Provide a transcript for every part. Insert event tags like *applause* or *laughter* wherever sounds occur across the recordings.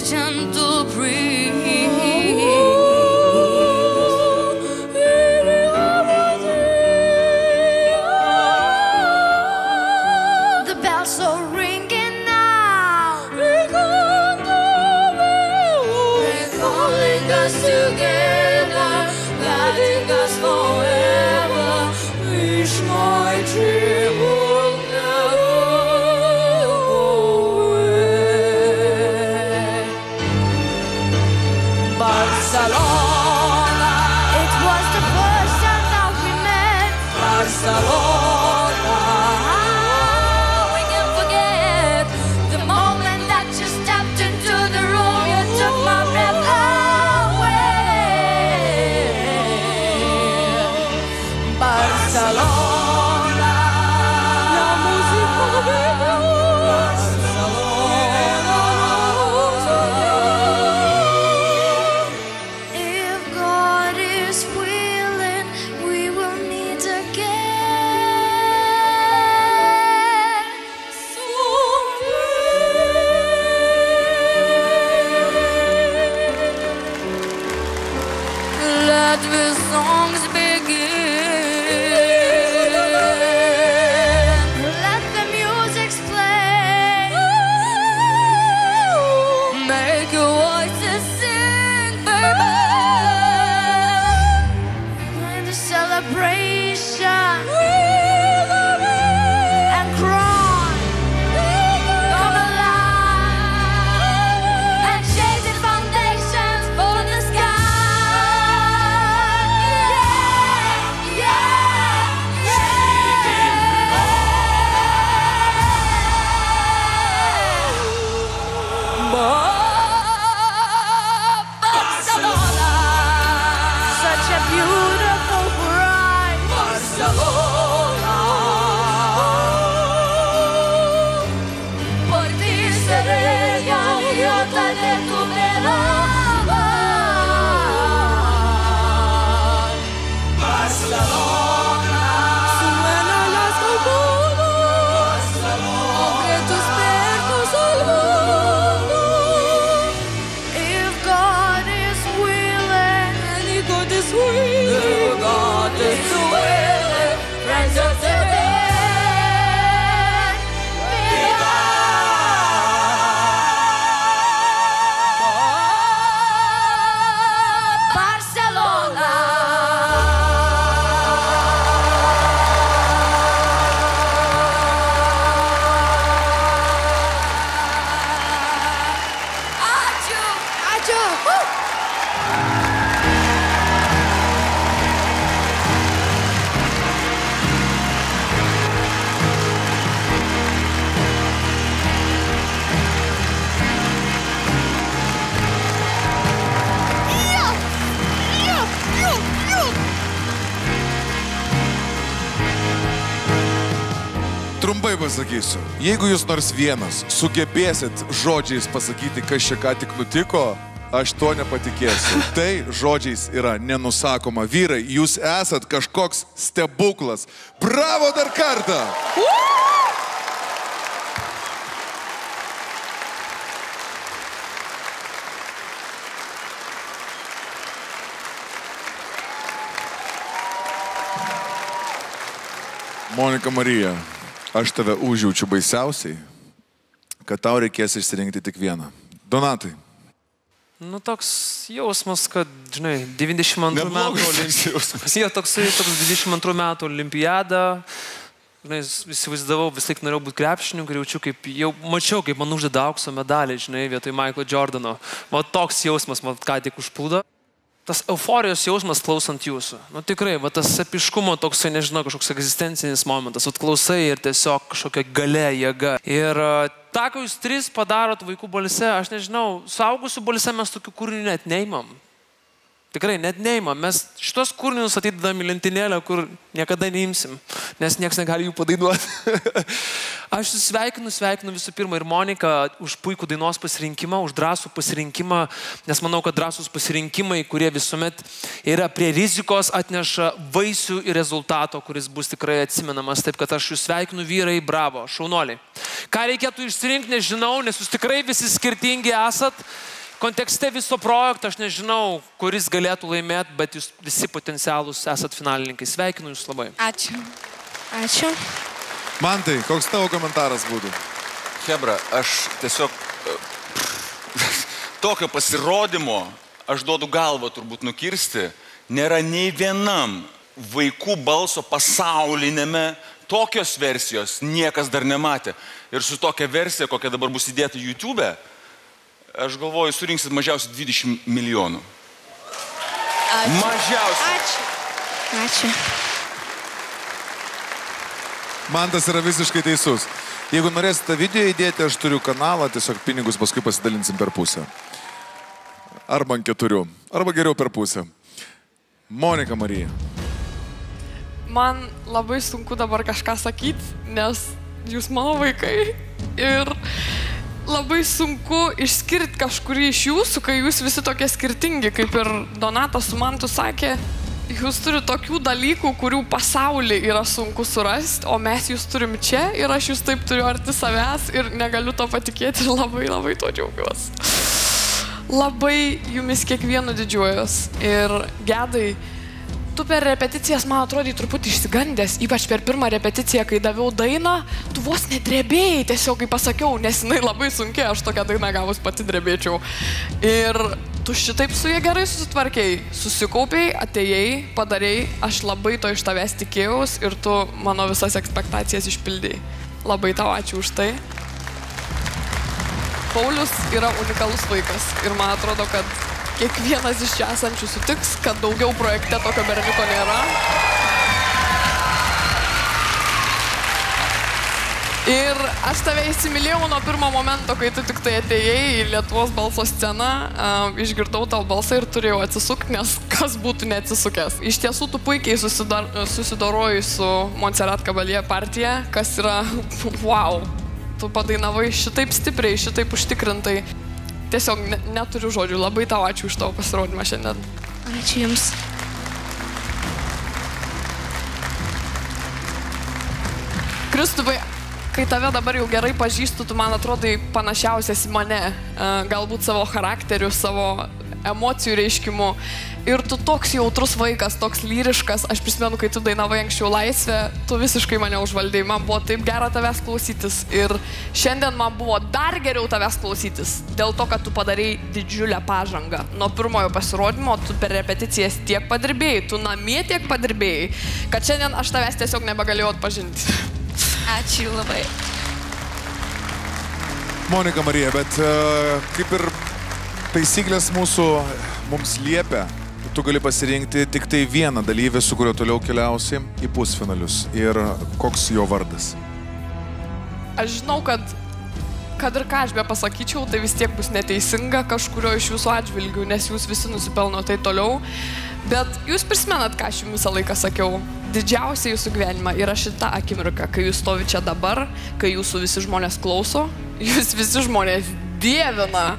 decision to breathe. salón. Pasakysiu, jeigu jūs nors vienas sugebėsit žodžiais pasakyti, kas čia ką tik nutiko, aš to nepatikėsiu. *laughs* Tai žodžiais yra nenusakoma. Vyrai, jūs esat kažkoks stebuklas. Bravo dar kartą! Monika Marija, aš tave užjaučiu baisiausiai, kad tau reikės išsirinkti tik vieną. Donatai. Nu, toks jausmas, kad, žinai, 92 metų Neblogas toks olimpiada. jausmas. *laughs* Jie toksai, toks 22 metų olimpiada. Žinai, įsivaizdavau, vis laik norėjau būti krepšininku ir jaučiu, kaip jau mačiau, kaip man uždeda aukso medalį, žinai, vietoj Michaelo Jordano. Man toks jausmas man ką tik užplūdo. Tas euforijos jausmas klausant jūsų. Nu tikrai, va tas epiškumo toksai, nežinau, kažkoks egzistencinis momentas. Atklausai ir tiesiog kažkokia gale, jėga. Ir a, tą, ką jūs trys padarot vaikų balse, aš nežinau, suaugusių balse mes tokių kūrinių net neimam. Tikrai net neimam. Mes šitos kūrinius atidedam į lentynėlę, kur niekada neimsim. nes niekas negali jų padainuoti. *laughs* Aš sveikinu, sveikinu visų pirma ir Moniką už puikų dainos pasirinkimą, už drąsų pasirinkimą, nes manau, kad drąsūs pasirinkimai, kurie visuomet yra prie rizikos, atneša vaisių ir rezultato, kuris bus tikrai atsimenamas. Taip kad aš jūs sveikinu vyrai, bravo, šaunoliai. Ką reikėtų išsirinkti, nežinau, nes jūs tikrai visi skirtingi esat kontekste viso projekto aš nežinau, kuris galėtų laimėti, bet jūs visi potencialūs esat finalininkai. Sveikinu jūs labai. Ačiū. Ačiū. Man tai, koks tavo komentaras būtų? Hebra, aš tiesiog e, tokio pasirodymo, aš duodu galvą turbūt nukirsti, nėra nei vienam vaikų balso pasaulinėme tokios versijos niekas dar nematė. Ir su tokia versija, kokia dabar bus įdėta YouTube, aš galvoju, surinksit mažiausiai 20 milijonų. Ačiū. Mažiausiai. Ačiū. Ačiū. Man tas yra visiškai teisus. Jeigu norėsite video įdėti, aš turiu kanalą, tiesiog pinigus paskui pasidalinsim per pusę. Arba ant keturių. Arba geriau per pusę. Monika Marija. Man labai sunku dabar kažką sakyti, nes jūs mano vaikai ir labai sunku išskirti kažkurį iš jūsų, kai jūs visi tokie skirtingi, kaip ir Donatas su Mantu sakė. Jūs turite tokių dalykų, kurių pasaulyje yra sunku surasti, o mes jūs turim čia ir aš jūs taip turiu arti savęs ir negaliu to patikėti ir labai labai to džiaugiuosi. Labai jumis kiekvienu didžiuojos ir gedai, tu per repeticijas, man atrodė, truputį išsigandęs, ypač per pirmą repeticiją, kai daviau dainą, tu vos nedrebėjai, tiesiog kaip pasakiau, nes jinai labai sunkiai, aš tokią dainą gavus pati drebėčiau. Ir tu šitaip su jie gerai susitvarkiai, susikaupiai, atėjai, padarėjai, aš labai to iš tavęs tikėjaus ir tu mano visas ekspektacijas išpildėjai. Labai tau ačiū už tai. Paulius yra unikalus vaikas ir man atrodo, kad kiekvienas iš čia esančių sutiks, kad daugiau projekte tokio berniuko nėra. Ir aš tave įsimylėjau nuo pirmo momento, kai tu tik tai atėjai į Lietuvos balso sceną, uh, išgirdau tavo balsą ir turėjau atsisukti, nes *laughs* kas būtų neatsisukęs. Iš tiesų, tu puikiai susidar, susidoroji su Montserrat Kabalie partija, kas yra *laughs* wow. Tu padainavai šitaip stipriai, šitaip užtikrintai. Tiesiog ne, neturiu žodžių. Labai tau ačiū už tavo pasirodymą šiandien. Ačiū Jums. Kristupai, kai tave dabar jau gerai pažįstu, tu man atrodai panašiausias į mane. E, Galbūt savo charakteriu, savo emocijų reiškimu. Ir tu toks jautrus vaikas, toks lyriškas. Aš prisimenu, kai tu dainavai anksčiau laisvę, tu visiškai mane užvaldėjai. Man buvo taip gera tavęs klausytis. Ir šiandien man buvo dar geriau tavęs klausytis. Dėl to, kad tu padarėjai didžiulę pažangą. Nuo pirmojo pasirodymo tu per repeticijas tiek padirbėjai, tu namie tiek padirbėjai, kad šiandien aš tavęs tiesiog nebegalėjau atpažinti. Ačiū labai. Monika Marija, bet e, kaip ir taisyklės mūsų mums liepia, tu gali pasirinkti tik tai vieną dalyvį, su kuriuo toliau keliausi į pusfinalius. Ir koks jo vardas? Aš žinau, kad kad ir ką aš be pasakyčiau, tai vis tiek bus neteisinga kažkurio iš jūsų atžvilgių, nes jūs visi nusipelno tai toliau. Bet jūs prisimenat, ką aš jums visą laiką sakiau. Didžiausia jūsų gyvenime yra šita akimirka, kai jūs stovi čia dabar, kai jūsų visi žmonės klauso, *laughs* jūs visi žmonės dievina.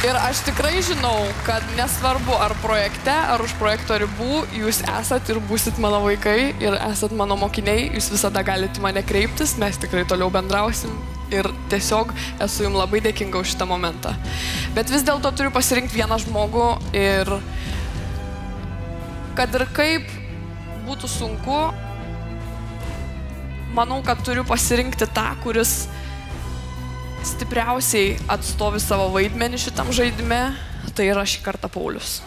Ir aš tikrai žinau, kad nesvarbu ar projekte, ar už projekto ribų, jūs esat ir būsit mano vaikai, ir esat mano mokiniai, jūs visada galite mane kreiptis, mes tikrai toliau bendrausim. Ir tiesiog esu jums labai dėkinga už šitą momentą. Bet vis dėlto turiu pasirinkti vieną žmogų ir kad ir kaip būtų sunku, manau, kad turiu pasirinkti tą, kuris stipriausiai atstovi savo vaidmenį šitam žaidime, tai yra šį kartą Paulius.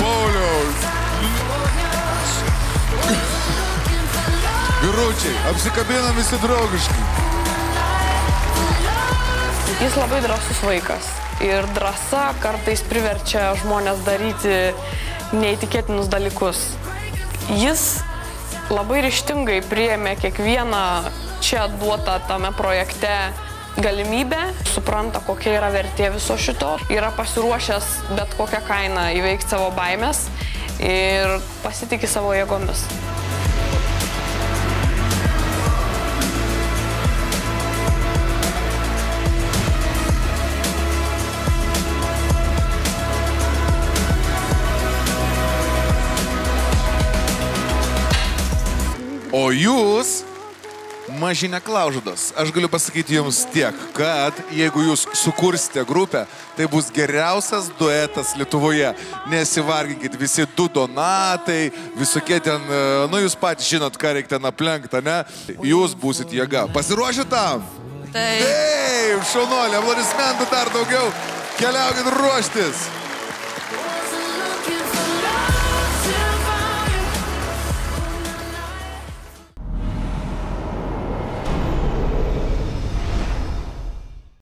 Paulius! Vyručiai, apsikabinam visi draugiškai. Jis labai drasus vaikas. Ir drąsa kartais priverčia žmonės daryti neįtikėtinus dalykus. Jis labai ryštingai priėmė kiekvieną čia duotą tame projekte galimybę, supranta, kokia yra vertė viso šito, yra pasiruošęs bet kokią kainą įveikti savo baimės ir pasitikė savo jėgomis. O jūs, maži neklaužados, aš galiu pasakyti jums tiek, kad jeigu jūs sukursite grupę, tai bus geriausias duetas Lietuvoje. Nesivarginkit, visi du donatai, visokie ten, e, nu jūs patys žinot, ką reikia ten aplenkti, ne? Jūs būsit jėga. Pasiruošę tam? Taip. Taip, šaunuolė, aplodismentų dar daugiau. Keliaukit ruoštis.